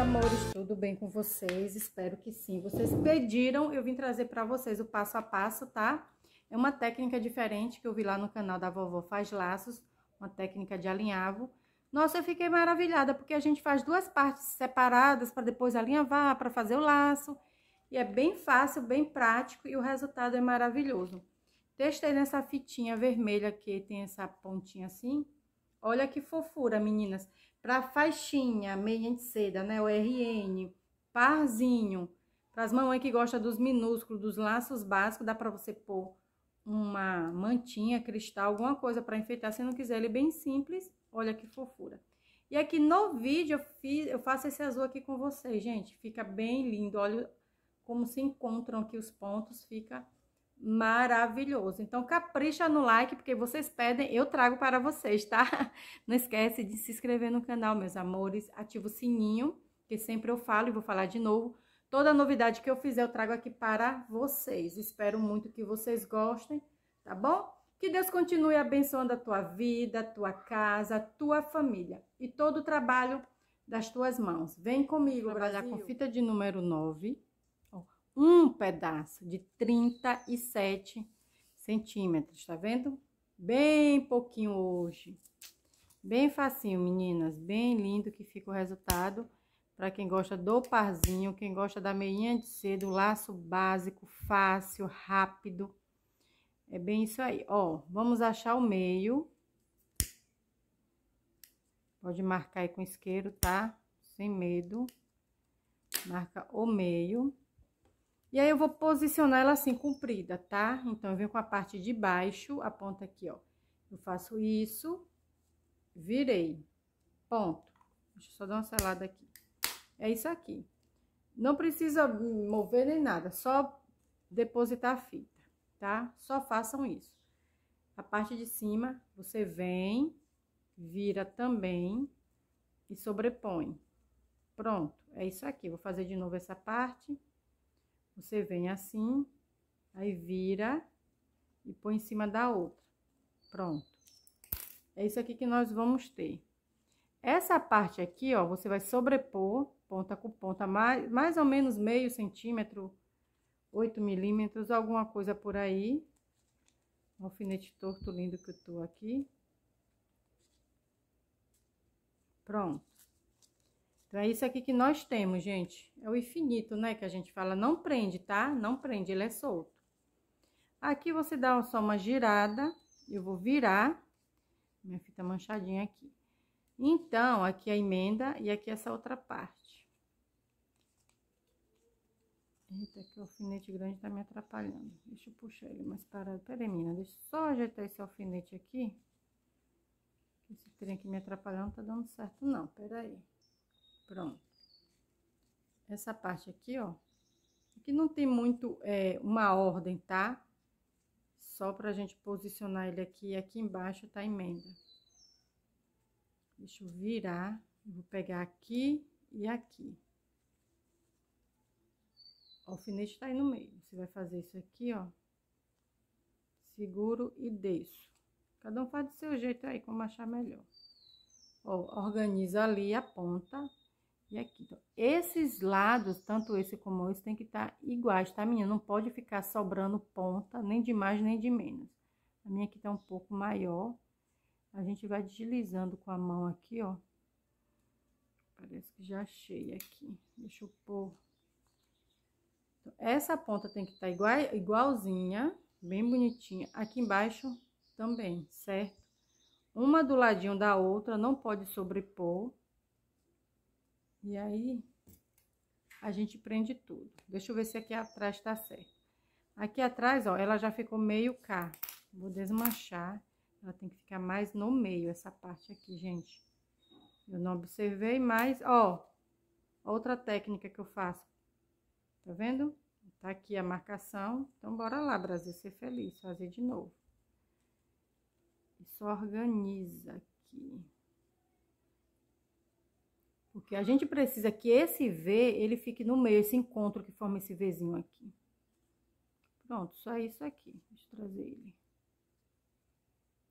amores, tudo bem com vocês? Espero que sim. Vocês pediram, eu vim trazer para vocês o passo a passo, tá? É uma técnica diferente que eu vi lá no canal da Vovó Faz Laços, uma técnica de alinhavo. Nossa, eu fiquei maravilhada, porque a gente faz duas partes separadas para depois alinhavar, para fazer o laço. E é bem fácil, bem prático e o resultado é maravilhoso. Testei nessa fitinha vermelha que tem essa pontinha assim. Olha que fofura, meninas. Para faixinha, meia de seda, né? O RN, parzinho. Para as mamães que gostam dos minúsculos, dos laços básicos, dá para você pôr uma mantinha, cristal, alguma coisa para enfeitar. Se não quiser, ele é bem simples. Olha que fofura. E aqui no vídeo eu, fiz, eu faço esse azul aqui com vocês, gente. Fica bem lindo. Olha como se encontram aqui os pontos. Fica maravilhoso. Então, capricha no like, porque vocês pedem, eu trago para vocês, tá? Não esquece de se inscrever no canal, meus amores. Ativa o sininho, que sempre eu falo e vou falar de novo. Toda novidade que eu fizer, eu trago aqui para vocês. Espero muito que vocês gostem, tá bom? Que Deus continue abençoando a tua vida, a tua casa, a tua família e todo o trabalho das tuas mãos. Vem comigo trabalhar Brasil. com fita de número 9 um pedaço de 37 centímetros, tá vendo? Bem pouquinho hoje. Bem facinho, meninas. Bem lindo que fica o resultado. Para quem gosta do parzinho, quem gosta da meinha de seda, o laço básico, fácil, rápido. É bem isso aí. Ó, vamos achar o meio. Pode marcar aí com isqueiro, tá? Sem medo. Marca o meio. E aí, eu vou posicionar ela assim, comprida, tá? Então, eu venho com a parte de baixo, a ponta aqui, ó. Eu faço isso, virei, ponto. Deixa eu só dar uma selada aqui. É isso aqui. Não precisa mover nem nada, só depositar a fita, tá? Só façam isso. A parte de cima, você vem, vira também e sobrepõe. Pronto, é isso aqui. Vou fazer de novo essa parte. Você vem assim, aí vira e põe em cima da outra. Pronto. É isso aqui que nós vamos ter. Essa parte aqui, ó, você vai sobrepor ponta com ponta, mais, mais ou menos meio centímetro, 8 milímetros, alguma coisa por aí. Um alfinete torto lindo que eu tô aqui. Pronto. Então, é isso aqui que nós temos, gente. É o infinito, né? Que a gente fala, não prende, tá? Não prende, ele é solto. Aqui você dá só uma girada. Eu vou virar. Minha fita manchadinha aqui. Então, aqui a emenda e aqui essa outra parte. Eita, que o alfinete grande tá me atrapalhando. Deixa eu puxar ele mais parado. Pera aí, menina, deixa eu só ajeitar esse alfinete aqui. Esse trem aqui me atrapalhando não tá dando certo, não. Pera aí. Pronto. Essa parte aqui, ó. Aqui não tem muito é, uma ordem, tá? Só pra gente posicionar ele aqui. Aqui embaixo tá a emenda. Deixa eu virar. Vou pegar aqui e aqui. O alfinete tá aí no meio. Você vai fazer isso aqui, ó. Seguro e desço. Cada um faz do seu jeito aí, como achar melhor. Ó, organiza ali a ponta e aqui. Então, esses lados, tanto esse como esse, tem que estar tá iguais, tá, minha? Não pode ficar sobrando ponta, nem de mais, nem de menos. A minha aqui tá um pouco maior. A gente vai deslizando com a mão aqui, ó. Parece que já achei aqui. Deixa eu pôr. Então, essa ponta tem que estar tá igual, igualzinha, bem bonitinha. Aqui embaixo também, certo? Uma do ladinho da outra, não pode sobrepor. E aí, a gente prende tudo. Deixa eu ver se aqui atrás tá certo. Aqui atrás, ó, ela já ficou meio cá. Vou desmanchar. Ela tem que ficar mais no meio, essa parte aqui, gente. Eu não observei, mas, ó, outra técnica que eu faço. Tá vendo? Tá aqui a marcação. Então, bora lá, Brasil, ser feliz, fazer de novo. E só organiza aqui. Porque a gente precisa que esse V, ele fique no meio, esse encontro que forma esse Vzinho aqui. Pronto, só isso aqui. Deixa eu trazer ele.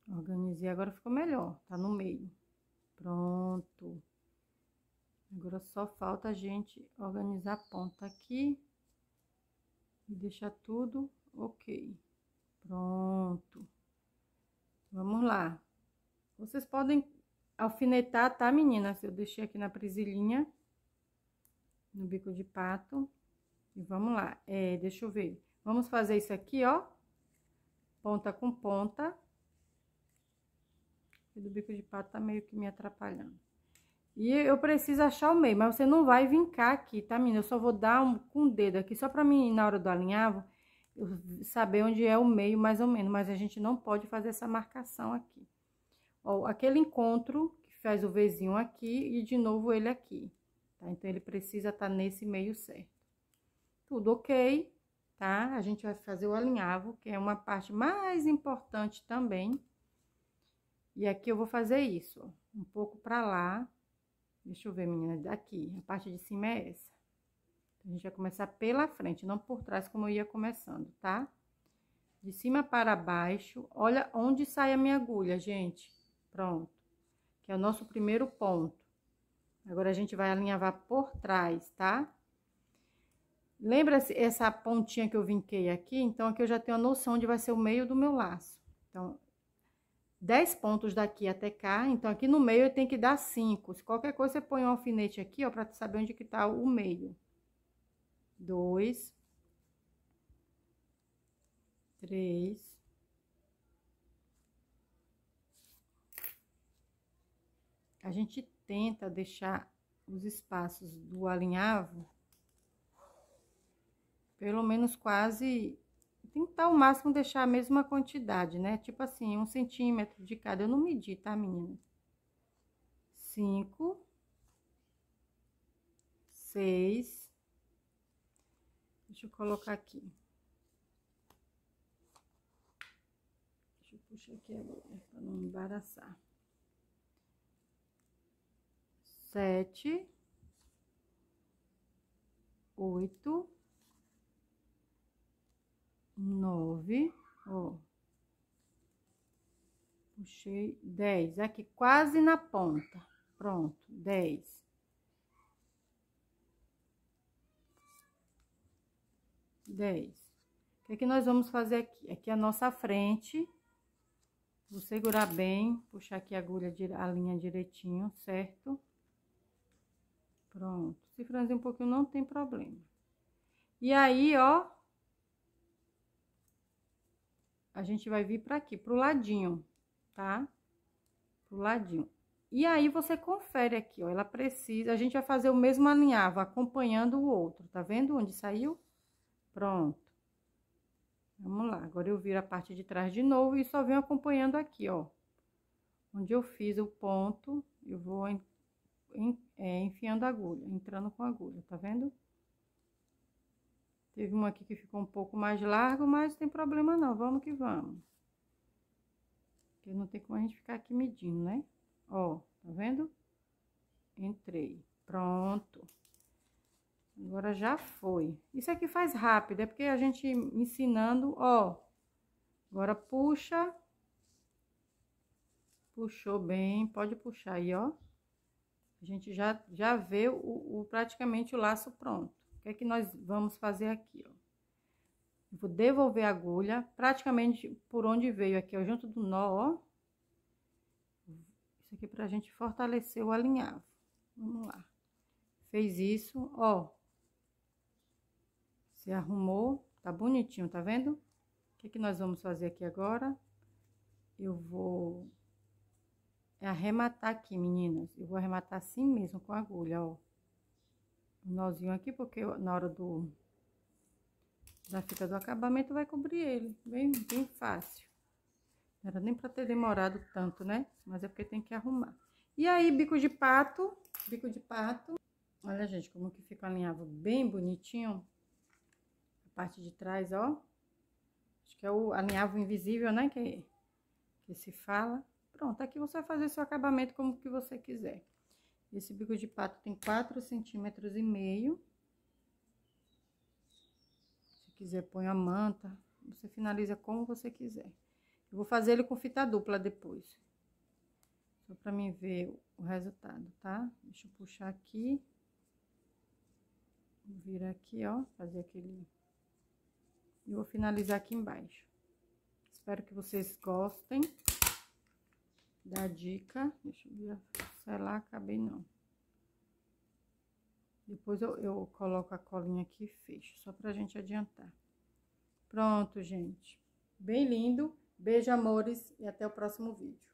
Organizei, agora ficou melhor, tá no meio. Pronto. Agora só falta a gente organizar a ponta aqui. E deixar tudo ok. Pronto. Vamos lá. Vocês podem alfinetar, tá, meninas? Eu deixei aqui na presilhinha, no bico de pato. E vamos lá. É, deixa eu ver. Vamos fazer isso aqui, ó. Ponta com ponta. E do bico de pato tá meio que me atrapalhando. E eu preciso achar o meio, mas você não vai vincar aqui, tá, menina? Eu só vou dar um com o dedo aqui, só pra mim, na hora do alinhavo, saber onde é o meio, mais ou menos. Mas a gente não pode fazer essa marcação aqui. Ó, aquele encontro que faz o Vzinho aqui e de novo ele aqui, tá? Então, ele precisa estar tá nesse meio certo. Tudo ok, tá? A gente vai fazer o alinhavo, que é uma parte mais importante também. E aqui eu vou fazer isso, ó, um pouco pra lá. Deixa eu ver, menina, daqui, a parte de cima é essa. A gente vai começar pela frente, não por trás, como eu ia começando, tá? De cima para baixo, olha onde sai a minha agulha, gente. Pronto. Que é o nosso primeiro ponto. Agora, a gente vai alinhavar por trás, tá? Lembra essa pontinha que eu vinquei aqui? Então, aqui eu já tenho a noção de vai ser o meio do meu laço. Então, 10 pontos daqui até cá. Então, aqui no meio eu tenho que dar 5. Se qualquer coisa, você põe um alfinete aqui, ó, pra saber onde que tá o meio. Dois. Três. A gente tenta deixar os espaços do alinhavo pelo menos quase tentar o máximo deixar a mesma quantidade, né? Tipo assim, um centímetro de cada. Eu não medi, tá, menina? Cinco. Seis. Deixa eu colocar aqui. Deixa eu puxar aqui agora, pra não embaraçar. Sete. Oito nove, ó. Puxei dez, aqui quase na ponta. Pronto, dez. Dez. O que, é que nós vamos fazer aqui? Aqui a nossa frente. Vou segurar bem, puxar aqui a agulha, a linha direitinho, certo? Pronto. Se franzir um pouquinho, não tem problema. E aí, ó, a gente vai vir para aqui, pro ladinho, tá? Pro ladinho. E aí, você confere aqui, ó, ela precisa, a gente vai fazer o mesmo alinhavo, acompanhando o outro, tá vendo onde saiu? Pronto. Vamos lá, agora eu viro a parte de trás de novo e só venho acompanhando aqui, ó. Onde eu fiz o ponto, eu vou enfiando a agulha, entrando com a agulha, tá vendo? Teve um aqui que ficou um pouco mais largo, mas tem problema não, vamos que vamos. Porque não tem como a gente ficar aqui medindo, né? Ó, tá vendo? Entrei, pronto. Agora já foi. Isso aqui faz rápido, é porque a gente ensinando, ó. Agora puxa. Puxou bem, pode puxar aí, ó. A gente já, já vê o, o praticamente o laço pronto. O que é que nós vamos fazer aqui, ó? Vou devolver a agulha praticamente por onde veio aqui, ó, junto do nó, ó. Isso aqui pra gente fortalecer o alinhavo. Vamos lá. Fez isso, ó. Se arrumou, tá bonitinho, tá vendo? O que é que nós vamos fazer aqui agora? Eu vou arrematar aqui, meninas. Eu vou arrematar assim mesmo com a agulha, ó um nozinho aqui, porque na hora do da fita do acabamento vai cobrir ele, bem, bem fácil. Não era nem para ter demorado tanto, né? Mas é porque tem que arrumar. E aí, bico de pato, bico de pato. Olha, gente, como que fica alinhavo bem bonitinho. A parte de trás, ó. Acho que é o alinhavo invisível, né? Que, que se fala. Pronto, aqui você vai fazer seu acabamento como que você quiser. Esse bico de pato tem quatro centímetros e meio. Se quiser, põe a manta. Você finaliza como você quiser. Eu vou fazer ele com fita dupla depois. Só pra mim ver o resultado, tá? Deixa eu puxar aqui. Vira aqui, ó, fazer aquele... E vou finalizar aqui embaixo. Espero que vocês gostem da dica. Deixa eu ver, lá, acabei não. Depois eu, eu coloco a colinha aqui e fecho, só pra gente adiantar. Pronto, gente. Bem lindo. Beijo, amores, e até o próximo vídeo.